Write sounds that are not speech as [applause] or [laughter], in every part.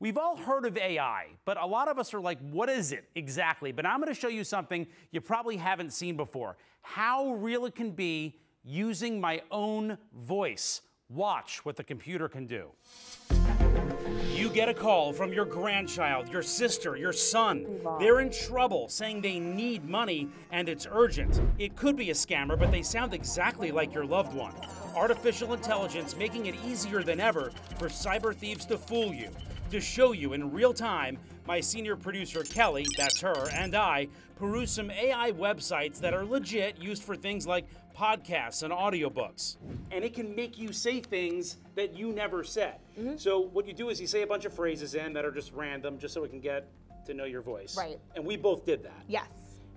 We've all heard of AI, but a lot of us are like, what is it exactly? But I'm going to show you something you probably haven't seen before how real it can be using my own voice. Watch what the computer can do. You get a call from your grandchild, your sister, your son. They're in trouble, saying they need money and it's urgent. It could be a scammer, but they sound exactly like your loved one. Artificial intelligence making it easier than ever for cyber thieves to fool you to show you in real time, my senior producer Kelly, that's her, and I peruse some AI websites that are legit used for things like podcasts and audiobooks. And it can make you say things that you never said. Mm-hmm. So what you do is you say a bunch of phrases in that are just random just so it can get to know your voice. Right. And we both did that. Yes.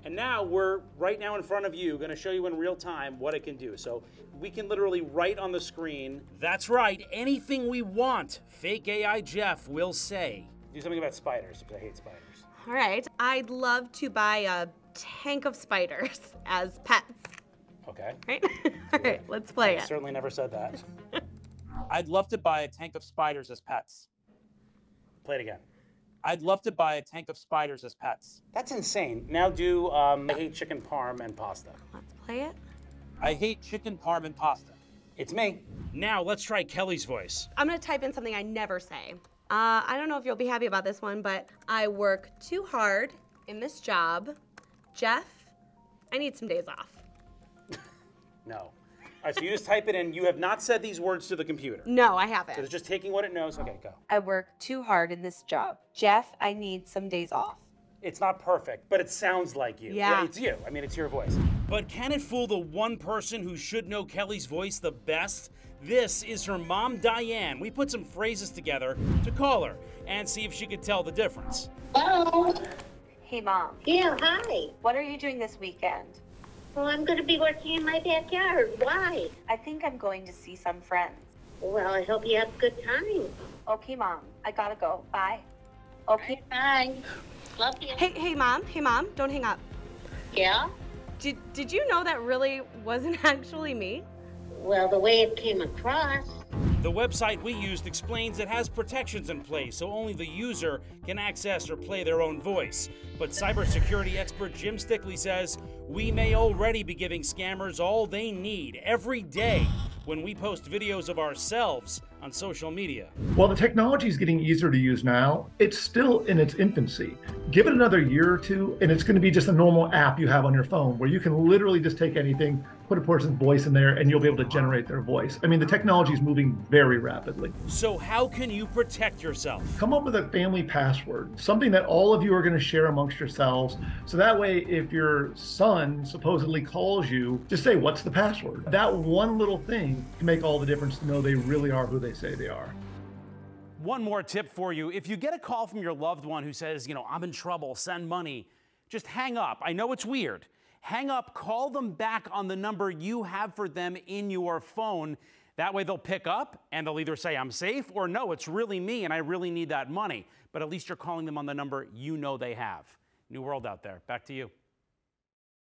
And now we're right now in front of you, going to show you in real time what it can do. So we can literally write on the screen. That's right, anything we want, fake AI Jeff will say. Do something about spiders, because I hate spiders. All right, I'd love to buy a tank of spiders [laughs] as pets. Okay. Right? All right, [laughs] let's play it. I it. Certainly never said that. [laughs] I'd love to buy a tank of spiders as pets. Play it again. I'd love to buy a tank of spiders as pets. That's insane. Now do um, I hate chicken parm and pasta. Let's play it. I hate chicken parm and pasta. It's me. Now let's try Kelly's voice. I'm gonna type in something I never say. Uh, I don't know if you'll be happy about this one, but I work too hard in this job. Jeff, I need some days off. [laughs] no. All right, so you just type it in. You have not said these words to the computer. No, I haven't. So it's just taking what it knows. Okay, go. I work too hard in this job. Jeff, I need some days off. It's not perfect, but it sounds like you. Yeah. It's you. I mean, it's your voice. But can it fool the one person who should know Kelly's voice the best? This is her mom, Diane. We put some phrases together to call her and see if she could tell the difference. Hello. Hey, Mom. Yeah, hi. What are you doing this weekend? Well, I'm going to be working in my backyard. Why? I think I'm going to see some friends. Well, I hope you have a good time. Okay, Mom. I gotta go. Bye. Okay. Bye. Love you. Hey, hey, mom. Hey, mom. Don't hang up. Yeah? Did Did you know that really wasn't [laughs] actually me? Well, the way it came across. The website we used explains it has protections in place so only the user can access or play their own voice. But cybersecurity expert Jim Stickley says we may already be giving scammers all they need every day when we post videos of ourselves on social media. While the technology is getting easier to use now, it's still in its infancy. Give it another year or two, and it's going to be just a normal app you have on your phone where you can literally just take anything, put a person's voice in there, and you'll be able to generate their voice. I mean, the technology is moving very rapidly. So, how can you protect yourself? Come up with a family password, something that all of you are going to share amongst yourselves. So that way, if your son supposedly calls you, just say, What's the password? That one little thing can make all the difference to know they really are who they say they are. One more tip for you. If you get a call from your loved one who says, you know, I'm in trouble, send money, just hang up. I know it's weird. Hang up, call them back on the number you have for them in your phone. That way they'll pick up and they'll either say, I'm safe, or no, it's really me and I really need that money. But at least you're calling them on the number you know they have. New world out there. Back to you.